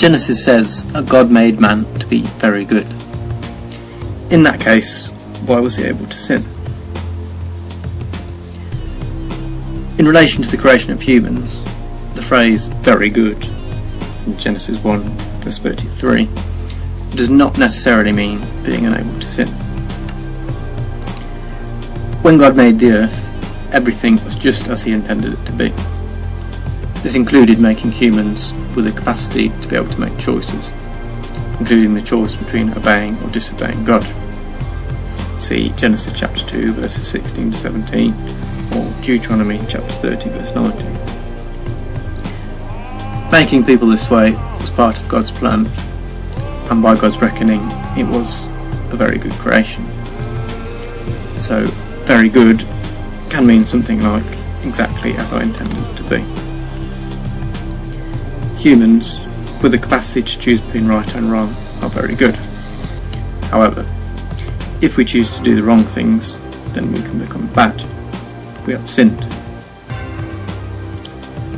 Genesis says that God made man to be very good. In that case, why was he able to sin? In relation to the creation of humans, the phrase very good in Genesis 1 verse 33 does not necessarily mean being unable to sin. When God made the earth, everything was just as he intended it to be. This included making humans with the capacity to be able to make choices, including the choice between obeying or disobeying God. See Genesis chapter 2 verses 16 to 17 or Deuteronomy chapter 30 verse 19. Making people this way was part of God's plan and by God's reckoning it was a very good creation. So very good can mean something like exactly as I intended it to be. Humans, with the capacity to choose between right and wrong, are very good. However, if we choose to do the wrong things, then we can become bad. We have sinned.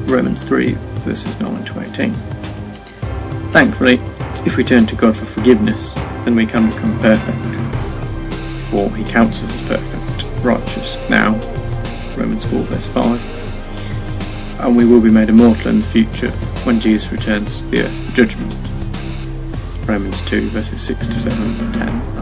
Romans 3 verses 9 to 18. Thankfully, if we turn to God for forgiveness, then we can become perfect. For he counts us as perfect, righteous now, Romans 4 verse 5, and we will be made immortal in the future when Jesus returns to the earth for judgment. Romans 2 verses 6 to 7, 10 and 16.